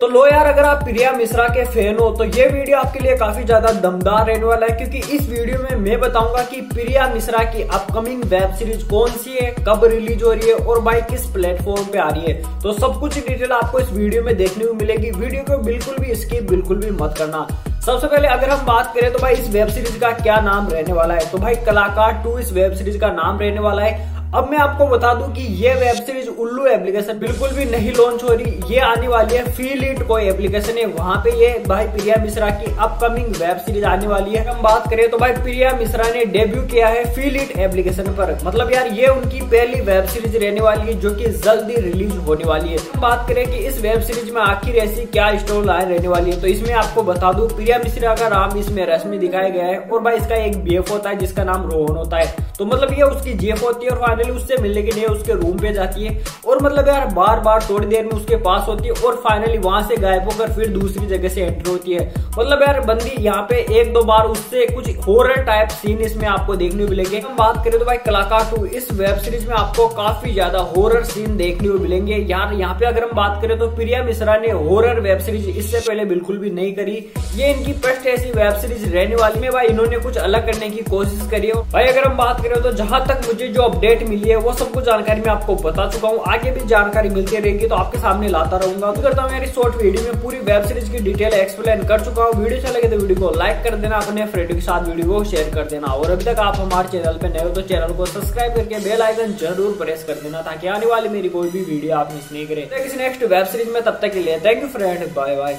तो लो यार, अगर आप प्रिया मिश्रा के फ़ैन हो तो ये वीडियो आपके लिए काफ़ी ज़्यादा दमदार रहने वाला है, क्योंकि इस वीडियो में मैं बताऊँगा कि प्रिया मिश्रा की अपकमिंग वेब सीरीज़ कौन सी है, कब रिलीज़ हो रही है, और भाई किस प्लेटफॉर्म पे आ रही है। तो सब कुछ डिटेल आपको इस वीडियो में देखने को मिलेगी। वीडियो को बिल्कुल भी स्किप, बिल्कुल भी मत करना। सबसे पहले अगर हम बात करें तो भाई इस वेब सीरीज़ का क्या नाम रहने वाला है? तो भाई कलाकार टू इस वेब सीरीज़ का नाम रहने वाला है। अब मैं आपको बता दूँ कि ये वेब सीरीज़ उल्लू एप्लीकेशन बिल्कुल भी नहीं लॉन्च हो रही। ये आने वाली है फील इट कोई एप्लीकेशन है। वहाँ पे ये भाई प्रिया मिश्रा की अपकमिंग वेब सीरीज़ आने वाली है। हम बात करें तो भाई प्रिया मिश्रा ने डेब्यू किया है फील इट एप्लीकेशन पर। मतलब यार, ये उनकी पहली वेब सीरीज़ रहने वाली है जो की जल्दी रिलीज़ होने वाली है। हम बात करें की इस वेब सीरीज़ में आखिर ऐसी क्या स्टोरी लाइन रहने वाली है तो इसमें आपको बता दू, प्रिया मिश्रा का नाम इसमें रश्मि दिखाया गया है और भाई इसका एक बीएफ होता है जिसका नाम रोहन होता है। तो मतलब ये उसकी जेफ होती है और फाइनली उससे मिलने के लिए उसके रूम पे जाती है। और मतलब यार बार बार थोड़ी देर में उसके पास होती है और फाइनली वहाँ से गायब होकर फिर दूसरी जगह से एंटर होती है। मतलब यार बंदी यहाँ पे एक दो बार उससे कुछ हॉरर टाइप सीन इसमें आपको देखने को मिलेंगे। हम बात करें तो भाई कलाकार टू, इस वेब सीरीज़ में आपको काफ़ी ज़्यादा हॉरर सीन देखने को मिलेंगे। यार यहाँ पे अगर हम बात करें तो प्रिया मिश्रा ने हॉरर वेब सीरीज़ इससे पहले बिल्कुल भी नहीं करी। ये इनकी फ़र्स्ट ऐसी वेब सीरीज़ रहने वाली है। भाई इन्होंने कुछ अलग करने की कोशिश करी है। भाई अगर हम बात करें तो जहाँ तक मुझे जो अपडेट मिली है, वो सब कुछ जानकारी मैं आपको बता चुका हूँ। आगे भी जानकारी मिलती रहेगी तो आपके सामने लाता रहूँगा। करता हूँ मेरी शॉर्ट वीडियो में पूरी वेब सीरीज़ की डिटेल एक्सप्लेन कर चुका हूँ वीडियो अच्छा लगे तो वीडियो को लाइक कर देना, अपने फ्रेंड के साथ वीडियो को शेयर कर देना। और अभी तक आप हमारे चैनल पर नए हो तो चैनल को सब्सक्राइब करके बेल आइकन ज़रूर प्रेस कर देना ताकि आने वाली मेरी कोई भी वीडियो आप मिस नहीं करें। किसी नेक्स्ट वेब सीरीज़ में तब तक के लिए thank you friend bye bye